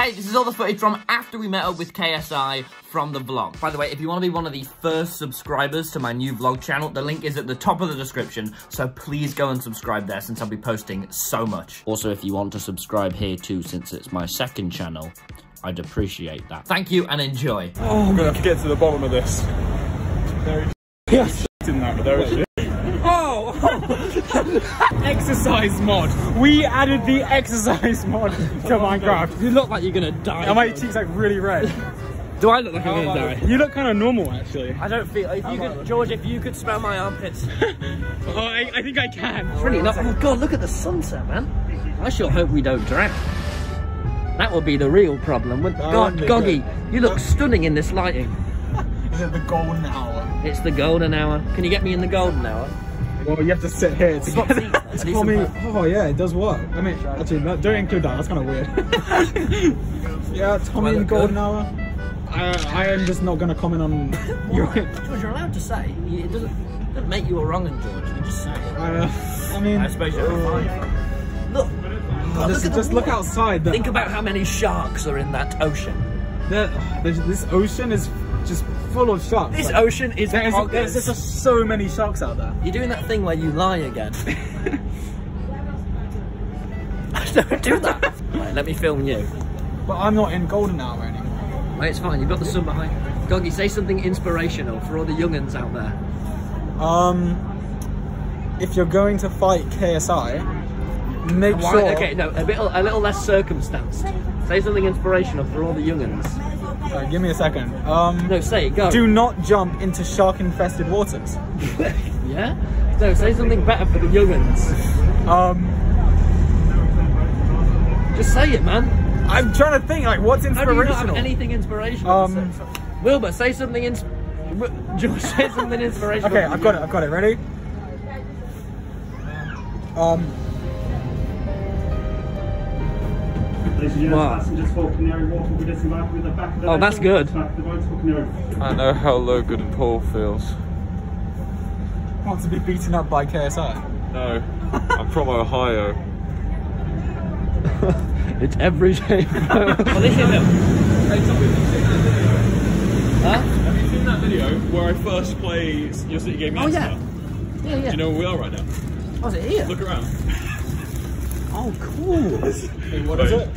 Hey, this is all the footage from after we met up with KSI from the vlog. By the way, if you want to be one of the first subscribers to my new vlog channel, the link is at the top of the description, so please go and subscribe there since I'll be posting so much. Also, if you want to subscribe here too, since it's my second channel, I'd appreciate that. Thank you and enjoy. Oh, I'm gonna have to get to the bottom of this. There is yes. in that, but there is shit. exercise mod. We added the exercise mod to oh Minecraft. You look like you're gonna die. And my cheeks like really red. Do I look like I'm gonna oh die? You look kind of normal actually. I don't feel. If you could, oh George, if you could smell my armpits. oh, I, I think I can. Really not. Oh God, look at the sunset, man. I sure hope we don't drown. That would be the real problem. Would- God, Goggy, you look stunning in this lighting. Is it the golden hour? It's the golden hour. Can you get me in the golden hour? Well, you have to sit here to Stop get seeing that. It's for me. Oh yeah, it does work. I mean, actually, no, don't include that. That's kind of weird. yeah, Tommy and Golden? Hour. I, I am just not gonna comment on your. George, you're allowed to say. It doesn't, it doesn't make you a wrong un, George. You can just say it. I, uh, I mean, I suppose you're fine. Look. God, just, look just look outside. The, Think about how many sharks are in that ocean. the, this ocean is just full of sharks. This Like, ocean is there's, there's just so many sharks out there. You're doing that thing where you lie again. I don't do that. Right, let me film you. But I'm not in Golden Hour anymore. Wait, it's fine. You've got the sun behind. Goggy, say something inspirational for all the younguns out there. Um, if you're going to fight KSI, make Why- sure. Okay, no, a bit, a little less circumstanced. Say something inspirational for all the younguns. Alright, give me a second. Um, No, say it. Go. do not jump into shark-infested waters. yeah. No, say something better for the younguns. Um, Just say it, man. I'm trying to think like what's How do you not have inspirational. anything inspirational? Um? Wilbur, say something ins. George, say something inspirational. okay, I've got it. I've got it. Ready? Um, the Oh, that's good. Back of the boat for Canary Wharf. I know how Logan Paul feels. want to be beaten up by KSI. No, I'm from Ohio. It's every day. well, this is it. Huh? Have you seen that video where I first play Your City Game Oh yeah. Yeah, yeah. Do you know where we are right now? Oh, Was it here? Look around. Oh, cool. Hey, what is it?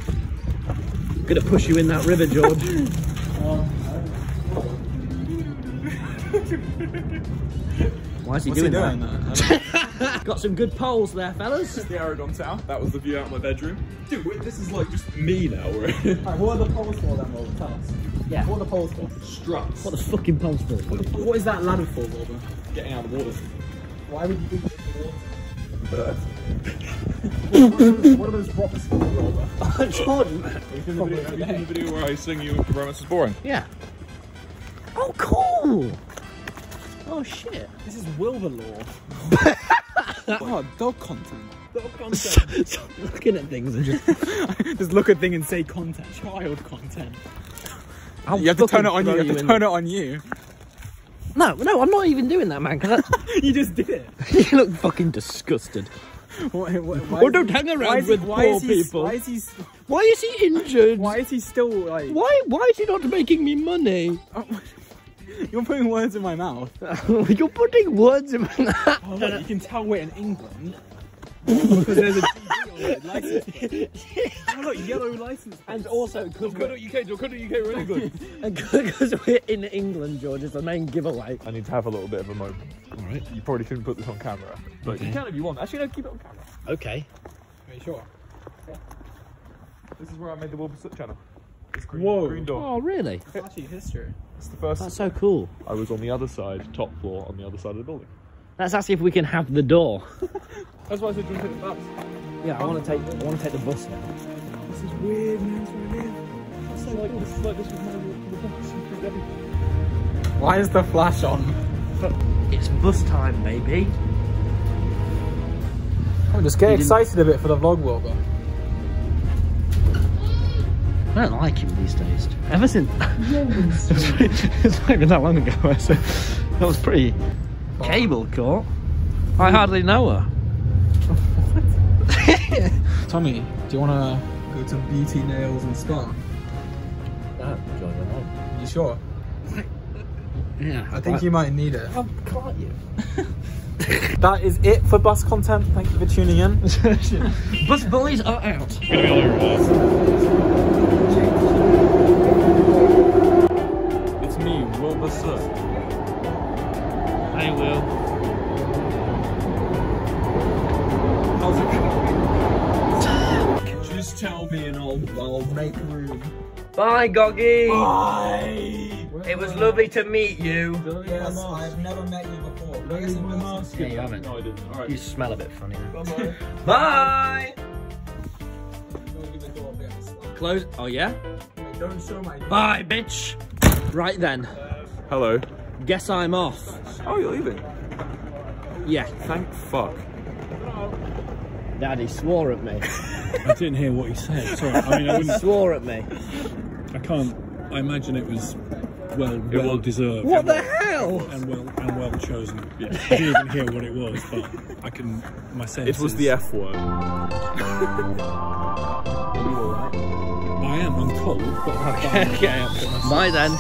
I'm Gonna push you in that river, George. Why is he What's doing, he doing? that? That? Got some good poles there, fellas. The Aragon Tower. That was the view out of my bedroom. Dude, wait, this is like just me now. We're what are the poles for then, Wilbur? Tell us. Yeah. What are the poles for? struts. What the fucking poles for? What is that ladder for, Wilbur? Getting out of the water. Why would you beat the water? what are those rocks for, Wilbur? Jordan. Have you seen the video, have you seen the video where I sing you Romance is Boring? Yeah. Oh, cool. Oh shit. This is Wilbur law. oh, dog content. Stop looking at things and just. Just look at thing and say content. Child content. I'll You have to turn it on you. You have to turn it on you. No, no, I'm not even doing that, man. Because you just did it. you look fucking disgusted. Why, why, why Oh, is don't he- hang around he- with why poor he- people. Why is he? Why is he injured? Why is he still like? Why? Why is he not making me money? Oh, you're putting words in my mouth. You're putting words in my mouth. Oh, look, you can tell we're in England because there's a GB on it, license plate. Oh, look, yellow license. plate. And also, because we're, UK, UK really good. because we're in England, George, it's the main giveaway. I need to have a little bit of a moment. Alright. You probably shouldn't put this on camera. But you can if you want. Actually, no, keep it on camera. Okay. Are you sure? This is where I made the Wilbur Soot channel. This green, Whoa. green door. Oh, really? It's actually history. It's the first. That's so cool. I was on the other side, top floor, on the other side of the building. Let's ask if we can have the door. That's why I said, do you want to take the bus? Yeah, I want to take. I want to take the bus now. This is weird, man. It's weird. It's like, this is like this was the bus. Why is the flash on? It's bus time, baby. I'm just getting excited a bit for the vlog, Wilbur. I don't like him these days. Ever since it's not even that long ago. So that was pretty cable caught. I hardly know her. Tommy, do you want to go to Beauty Nails and Scott? Oh, join the night. You sure? Yeah. I think you might need it. I'll caught you. That is it for bus content. Thank you for tuning in. Bus bullies are out. Tell me and I'll, I'll make room. Bye, Goggy. Bye! It was lovely to meet you. yes, I've never met you before. I guess in my mask. Yeah, you haven't. No, I didn't. Alright. You smell a bit funny. Bye-bye. Bye. Don't give the door a bit of a slap. Close. Oh yeah. Don't show my. Bye, bitch. Right then. Hello. Guess I'm off. Oh, you're leaving? Yeah. Thank fuck. Daddy swore at me. I didn't hear what he said. Sorry. I mean, I He wouldn't. swore at me. I can't. I imagine it was well, well was- deserved. What the well- hell? And well, and well chosen. I didn't even hear what it was, but I can. My sense. It was the F word. I am. I'm cold, but Okay. Bye then.